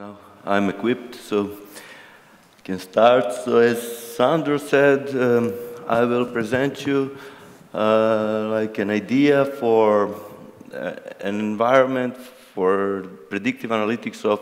Now I'm equipped, so can start. So as Sandro said, um, I will present you uh, like an idea for uh, an environment for predictive analytics of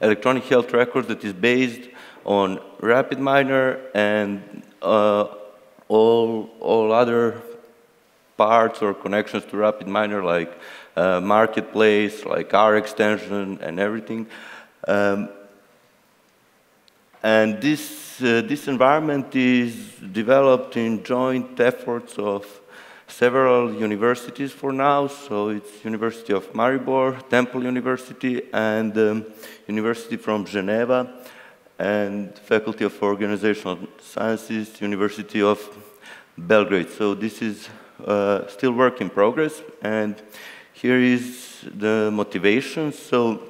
electronic health records that is based on RapidMiner and uh, all, all other parts or connections to RapidMiner like uh, marketplace, like R extension and everything. Um, and this, uh, this environment is developed in joint efforts of several universities for now. So it's University of Maribor, Temple University, and um, University from Geneva, and Faculty of Organizational Sciences, University of Belgrade. So this is uh, still work in progress, and here is the motivation. So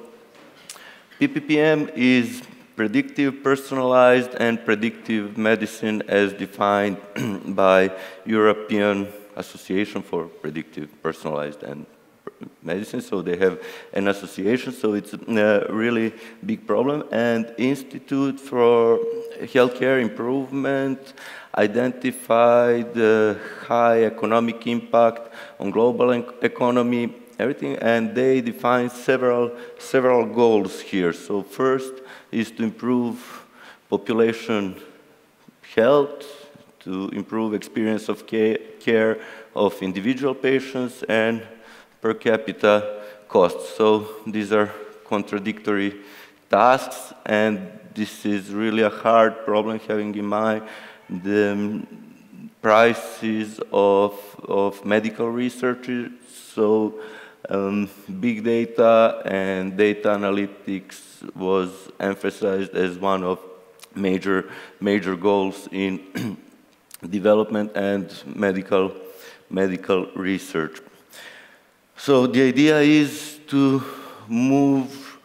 PPPM is predictive, personalized, and predictive medicine as defined by European Association for Predictive, Personalized, and Medicine. So they have an association, so it's a really big problem. And Institute for Healthcare Improvement identified the high economic impact on global economy everything, and they define several, several goals here. So first is to improve population health, to improve experience of care of individual patients, and per capita costs. So these are contradictory tasks, and this is really a hard problem having in mind the prices of, of medical research. So um, big data and data analytics was emphasized as one of major, major goals in development and medical, medical research. So the idea is to move,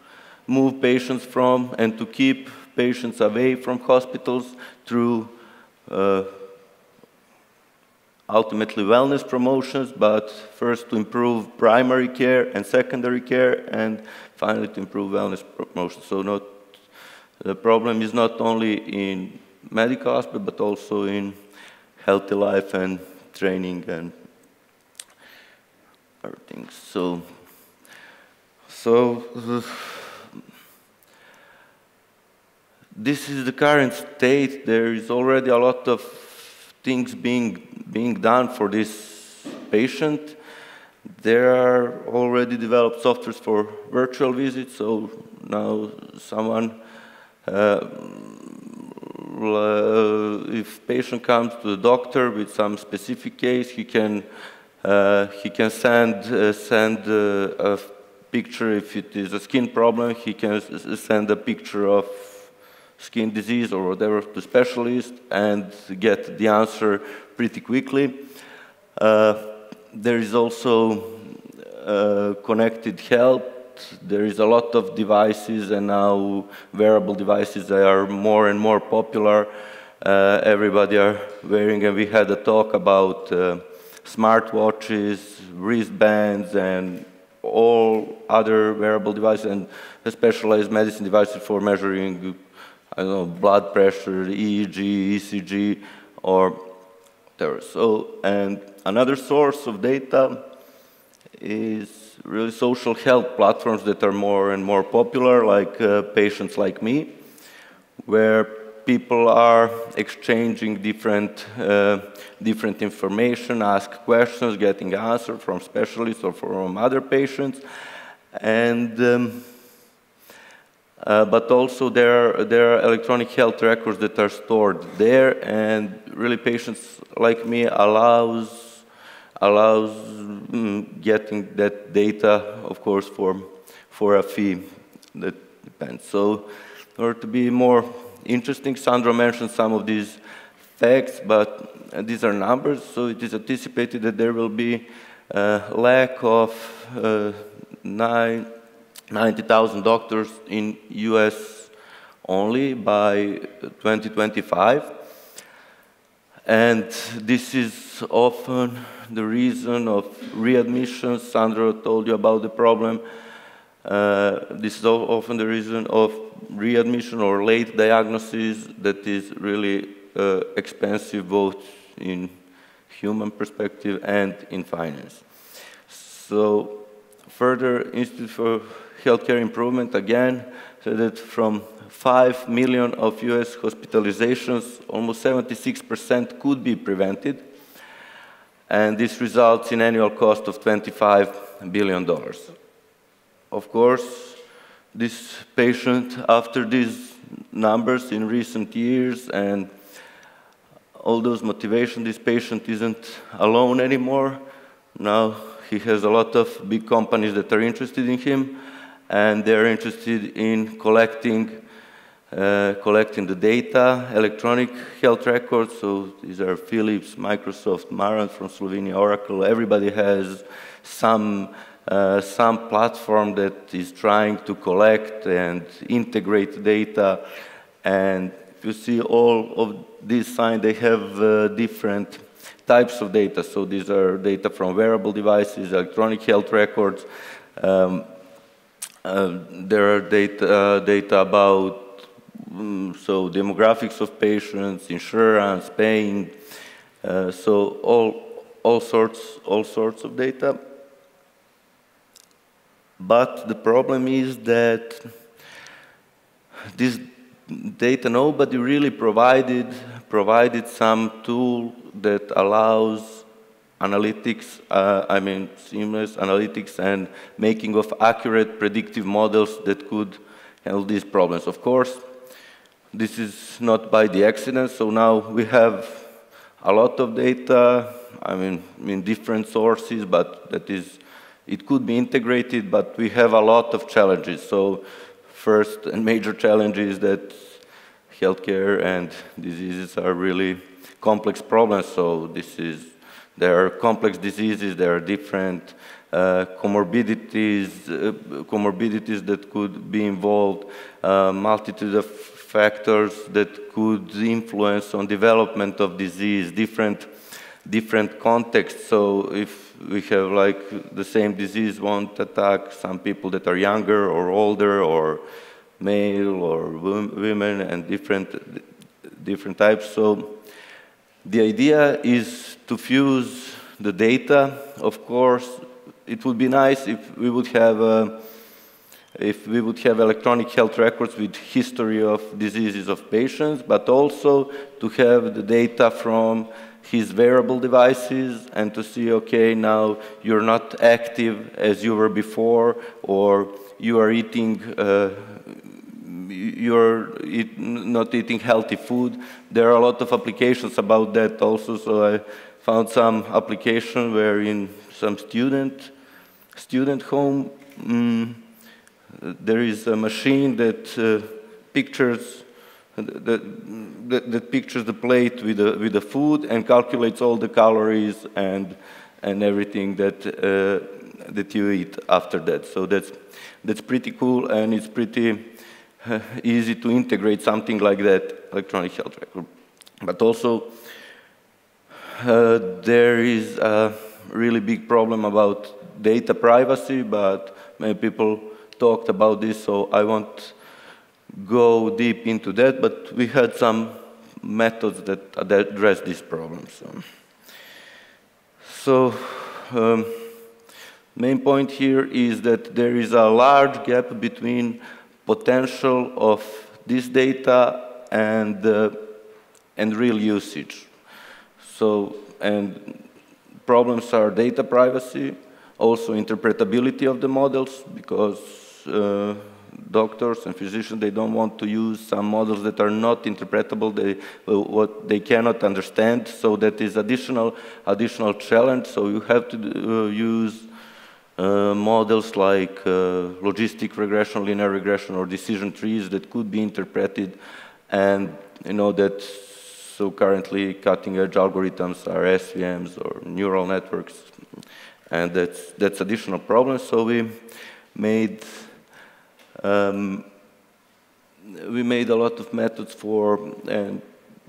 move patients from and to keep patients away from hospitals through uh, ultimately wellness promotions, but first to improve primary care and secondary care, and finally to improve wellness promotions. So not, the problem is not only in medical aspect, but also in healthy life and training and everything. So, so this is the current state. There is already a lot of things being being done for this patient. There are already developed softwares for virtual visits, so now someone, uh, if patient comes to the doctor with some specific case, he can uh, he can send uh, send uh, a picture if it is a skin problem. He can send a picture of skin disease or whatever to specialist and get the answer pretty quickly. Uh, there is also uh, connected health. There is a lot of devices and now wearable devices that are more and more popular. Uh, everybody are wearing and we had a talk about uh, smartwatches, wristbands and all other wearable devices and specialized medicine devices for measuring I don't know, blood pressure, EEG, ECG, or whatever. So, and another source of data is really social health platforms that are more and more popular, like uh, Patients Like Me, where people are exchanging different, uh, different information, ask questions, getting answers from specialists or from other patients. And um, uh, but also there are, there are electronic health records that are stored there and really patients like me allows allows mm, getting that data of course for for a fee that depends. So in order to be more interesting Sandro mentioned some of these facts but uh, these are numbers. So it is anticipated that there will be a lack of uh, nine 90,000 doctors in US only by 2025. And this is often the reason of readmissions. Sandro told you about the problem. Uh, this is often the reason of readmission or late diagnosis that is really uh, expensive both in human perspective and in finance. So further Institute for Healthcare Improvement again said that from 5 million of US hospitalizations, almost 76% could be prevented. And this results in annual cost of $25 billion. Of course, this patient, after these numbers in recent years and all those motivation, this patient isn't alone anymore. Now he has a lot of big companies that are interested in him, and they're interested in collecting, uh, collecting the data, electronic health records. So these are Philips, Microsoft, Marand from Slovenia, Oracle. Everybody has some uh, some platform that is trying to collect and integrate data. And you see all of these signs, they have uh, different types of data. So these are data from wearable devices, electronic health records. Um, uh, there are data, uh, data about um, so demographics of patients, insurance, paying, uh, so all all sorts all sorts of data. But the problem is that this data, nobody really provided, provided some tool that allows analytics, uh, I mean seamless analytics and making of accurate predictive models that could handle these problems. Of course, this is not by the accident, so now we have a lot of data, I mean, in different sources, but that is it could be integrated, but we have a lot of challenges. So first and major challenge is that healthcare and diseases are really complex problems. So this is, there are complex diseases, there are different uh, comorbidities, uh, comorbidities that could be involved, uh, multitude of factors that could influence on development of disease, different, different contexts. So if we have like the same disease won't attack some people that are younger or older or male or women and different, different types. So the idea is to fuse the data. Of course, it would be nice if we would have uh, if we would have electronic health records with history of diseases of patients, but also to have the data from his wearable devices and to see, okay, now you're not active as you were before, or you are eating, uh, you're eat, not eating healthy food. There are a lot of applications about that also, so I found some application where in some student, student home, mm, there is a machine that uh, pictures that, that, that, pictures the plate with the, with the food and calculates all the calories and, and everything that, uh, that you eat after that. So that's, that's pretty cool and it's pretty easy to integrate something like that, electronic health record. But also, uh, there is a really big problem about data privacy, but many people talked about this, so I won't go deep into that, but we had some methods that, address these problems. So, so um, main point here is that there is a large gap between potential of this data and, uh, and real usage. So, and problems are data privacy, also interpretability of the models, because uh, doctors and physicians, they don't want to use some models that are not interpretable, they, uh, what they cannot understand. So that is additional, additional challenge. So you have to uh, use uh, models like uh, logistic regression, linear regression, or decision trees that could be interpreted. And you know that so currently cutting edge algorithms are SVMs or neural networks. And that's, that's additional problem. So we made um, we made a lot of methods for and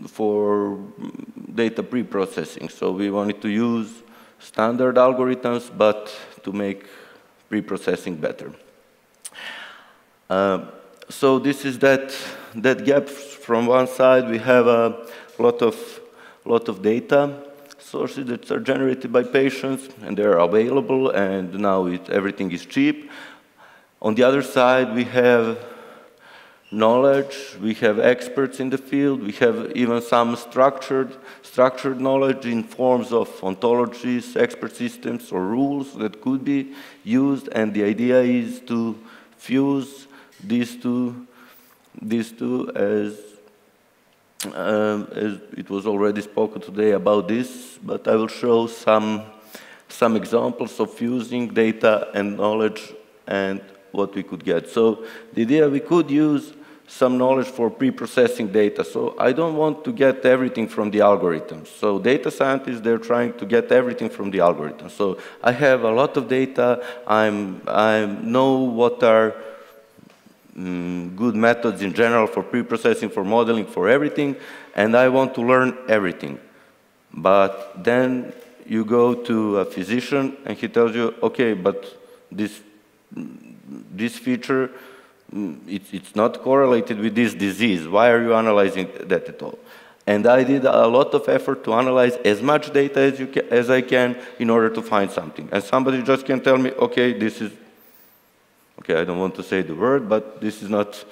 for data pre-processing. So we wanted to use standard algorithms, but to make pre-processing better. Uh, so this is that, that gap from one side. We have a lot of, lot of data sources that are generated by patients and they're available and now it, everything is cheap. On the other side, we have knowledge, we have experts in the field, we have even some structured, structured knowledge in forms of ontologies, expert systems, or rules that could be used, and the idea is to fuse these two, these two as, um, as it was already spoken today about this, but I will show some, some examples of fusing data and knowledge and what we could get. So the idea we could use some knowledge for pre-processing data. So I don't want to get everything from the algorithms. So data scientists, they're trying to get everything from the algorithm. So I have a lot of data. I'm, I know what are um, good methods in general for pre-processing, for modeling, for everything, and I want to learn everything. But then you go to a physician and he tells you, okay, but this, this feature Mm, it's, it's not correlated with this disease. Why are you analyzing that at all? And I did a lot of effort to analyze as much data as, you as I can in order to find something. And somebody just can tell me, okay, this is, okay, I don't want to say the word, but this is not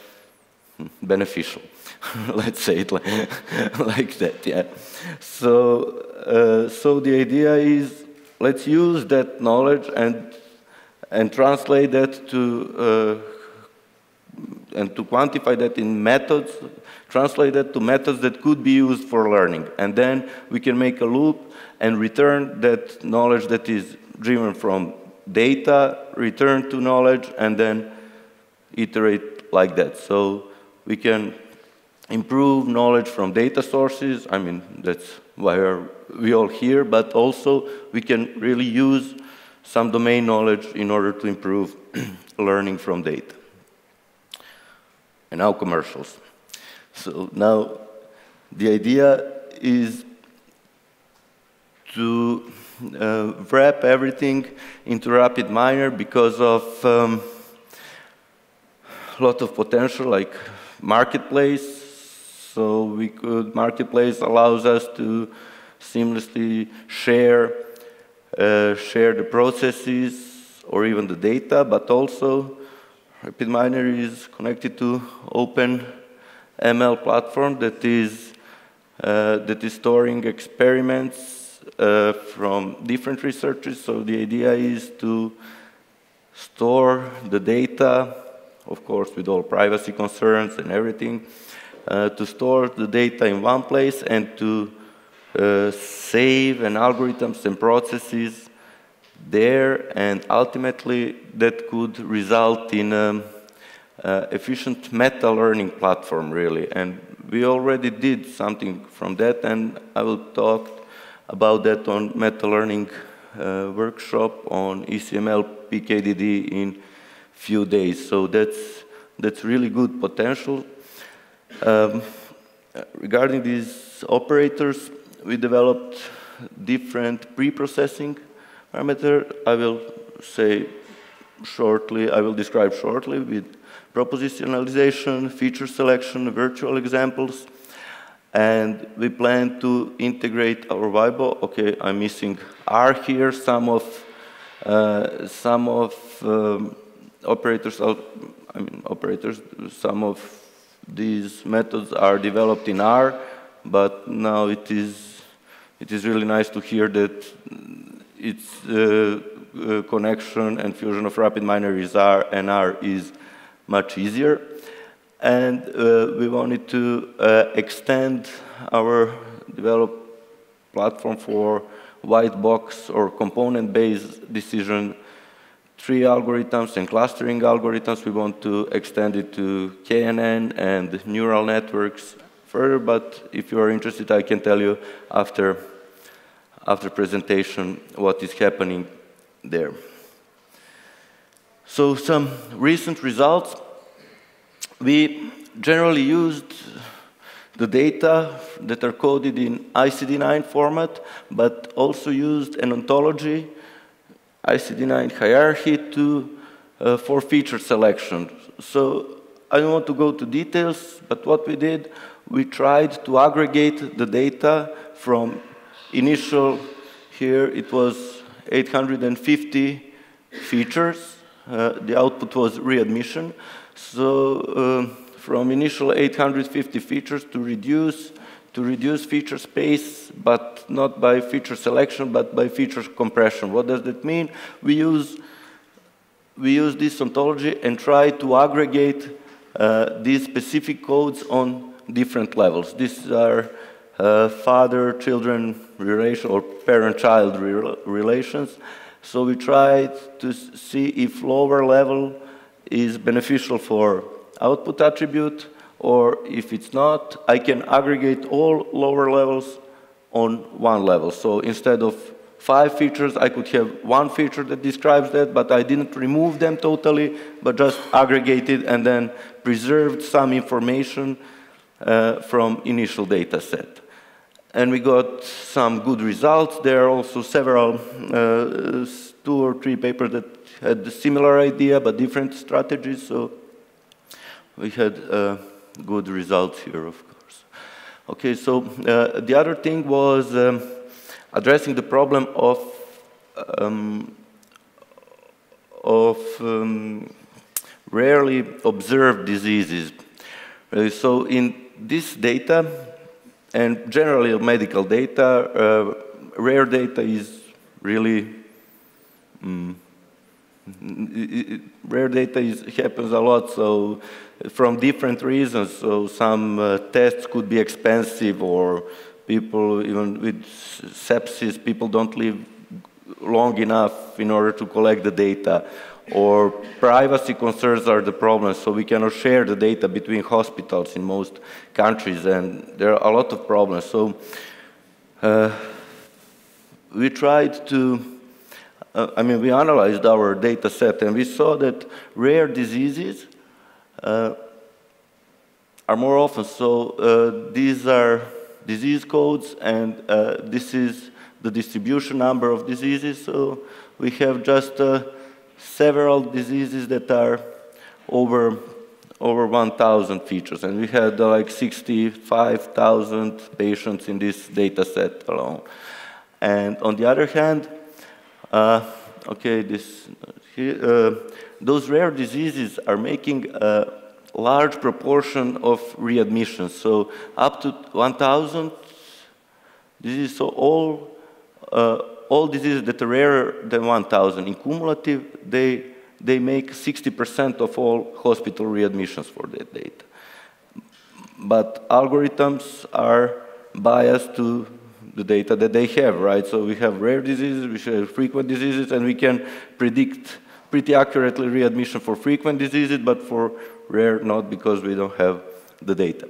beneficial. Let's say it like, like that, yeah. So, uh, so the idea is let's use that knowledge and, and translate that to uh, and to quantify that in methods, translate that to methods that could be used for learning. And then we can make a loop and return that knowledge that is driven from data, return to knowledge, and then iterate like that. So we can improve knowledge from data sources. I mean, that's why are we all here, but also we can really use some domain knowledge in order to improve learning from data and now commercials. So now the idea is to uh, wrap everything into RapidMiner because of um, a lot of potential like marketplace. So we could, marketplace allows us to seamlessly share, uh, share the processes or even the data, but also RapidMiner is connected to open ML platform that is, uh, that is storing experiments uh, from different researchers. So the idea is to store the data, of course with all privacy concerns and everything, uh, to store the data in one place and to uh, save and algorithms and processes there, and ultimately that could result in an uh, efficient meta-learning platform, really. And we already did something from that, and I will talk about that on meta-learning uh, workshop on ECML PKDD in few days. So that's, that's really good potential. Um, regarding these operators, we developed different pre-processing parameter I will say shortly, I will describe shortly with propositionalization, feature selection, virtual examples, and we plan to integrate our WhiBo. Okay, I'm missing R here. Some of uh, some of um, operators, I mean operators, some of these methods are developed in R, but now it is it is really nice to hear that its uh, uh, connection and fusion of RapidMiner is R and R is much easier. And uh, we wanted to extend our developed platform for white box or component-based decision tree algorithms and clustering algorithms. We want to extend it to KNN and neural networks further, but if you are interested, I can tell you after after presentation what is happening there. So some recent results. We generally used the data that are coded in ICD-9 format, but also used an ontology, ICD-9 hierarchy, to uh, for feature selection. So I don't want to go to details, but what we did, we tried to aggregate the data from initial, here it was 850 features. Uh, the output was readmission. So uh, from initial 850 features to reduce to reduce feature space, but not by feature selection, but by feature compression. What does that mean? We use, we use this ontology and try to aggregate uh, these specific codes on different levels. These are uh, father-children relation or parent-child re relations. So we tried to see if lower level is beneficial for output attribute, or if it's not, I can aggregate all lower levels on one level. So instead of five features, I could have one feature that describes that, but I didn't remove them totally, but just aggregated and then preserved some information uh, from initial data set. And we got some good results. There are also several, uh, two or three papers that had a similar idea, but different strategies. So we had uh, good results here, of course. Okay, so uh, the other thing was um, addressing the problem of um, of um, rarely observed diseases. Uh, so in this data, and generally medical data, uh, rare data is really um, rare data is, happens a lot, so from different reasons. So some uh, tests could be expensive or people, even with sepsis, people don't live long enough in order to collect the data. Or privacy concerns are the problem, so we cannot share the data between hospitals in most countries, and there are a lot of problems. So uh, we tried to uh, I mean, we analyzed our data set and we saw that rare diseases uh, are more often. So uh, these are disease codes and uh, this is the distribution number of diseases. So we have just uh, several diseases that are over over 1,000 features, and we had uh, like 65,000 patients in this data set alone. And on the other hand, uh, okay, this, uh, those rare diseases are making a large proportion of readmissions. So up to 1,000 diseases, so all, uh, all diseases that are rarer than 1,000 in cumulative, they, they make 60% of all hospital readmissions for that data. But algorithms are biased to the data that they have, right? So we have rare diseases, we have frequent diseases, and we can predict pretty accurately readmission for frequent diseases, but for rare not because we don't have the data.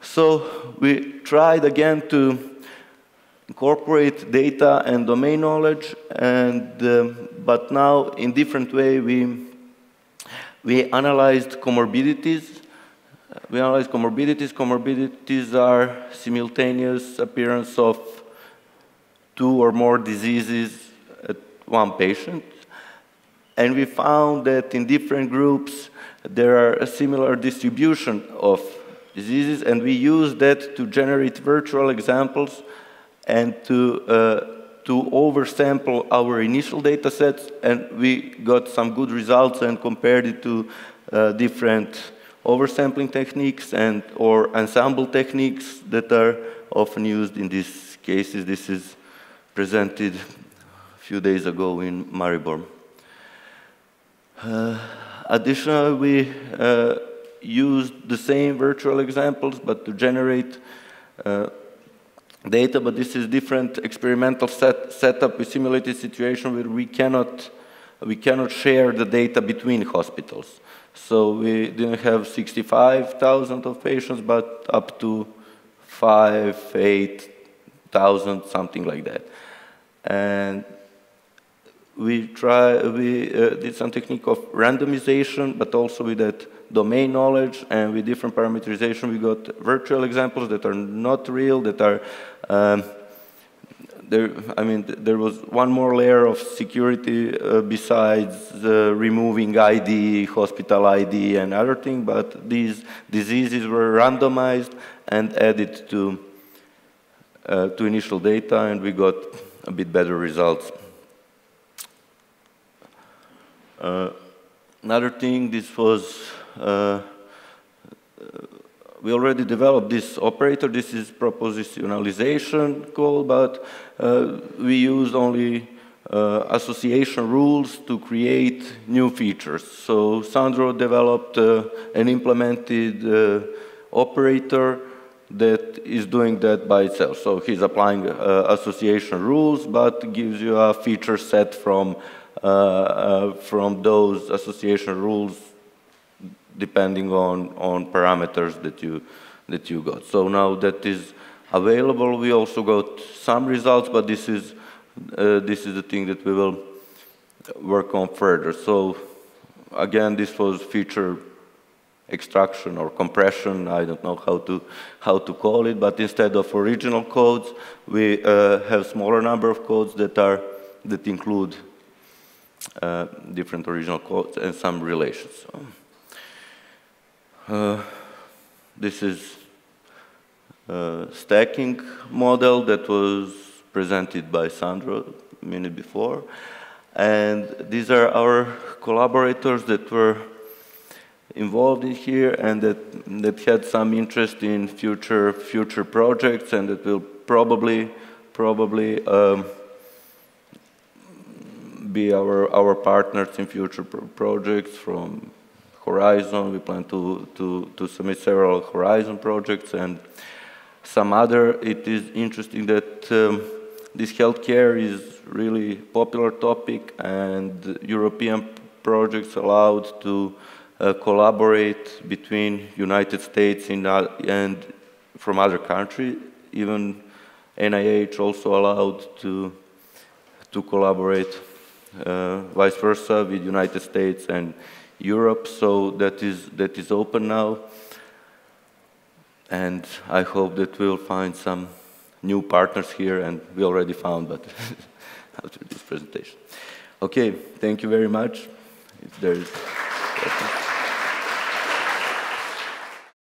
So we tried again to incorporate data and domain knowledge, and, um, but now in different way we, we analyzed comorbidities we analyze comorbidities. Comorbidities are simultaneous appearance of two or more diseases at one patient. And we found that in different groups, there are a similar distribution of diseases, and we use that to generate virtual examples and to, uh, to oversample our initial data sets, and we got some good results and compared it to uh, different oversampling techniques and or ensemble techniques that are often used in these cases. This is presented a few days ago in Maribor. Uh, additionally, we uh, used the same virtual examples, but to generate uh, data, but this is different experimental set, setup with simulated situation where we cannot, we cannot share the data between hospitals. So we didn't have 65,000 of patients, but up to five, 8,000, something like that. And we try, we uh, did some technique of randomization, but also with that domain knowledge and with different parameterization, we got virtual examples that are not real, that are um, there, I mean, there was one more layer of security uh, besides removing ID, hospital ID, and other things. But these diseases were randomized and added to uh, to initial data, and we got a bit better results. Uh, another thing, this was uh, we already developed this operator. This is propositionalization call, but uh, we use only uh, association rules to create new features. So Sandro developed uh, an implemented uh, operator that is doing that by itself. So he's applying uh, association rules, but gives you a feature set from, uh, from those association rules depending on, on parameters that you, that you got. So now that is available, we also got some results, but this is, uh, this is the thing that we will work on further. So again, this was feature extraction or compression, I don't know how to, how to call it, but instead of original codes, we uh, have smaller number of codes that, are, that include uh, different original codes and some relations. Uh, this is a stacking model that was presented by Sandro a minute before. And these are our collaborators that were involved in here and that, that had some interest in future, future projects and that will probably, probably um, be our, our partners in future pro projects from Horizon. We plan to, to, to submit several Horizon projects and some other. It is interesting that um, this healthcare is really popular topic and European projects allowed to uh, collaborate between United States and, uh, and from other countries. Even NIH also allowed to, to collaborate Uh, vice versa with United States and Europe, so that is, that is open now. And I hope that we'll find some new partners here, and we already found, but after this presentation. Okay, thank you very much. If there is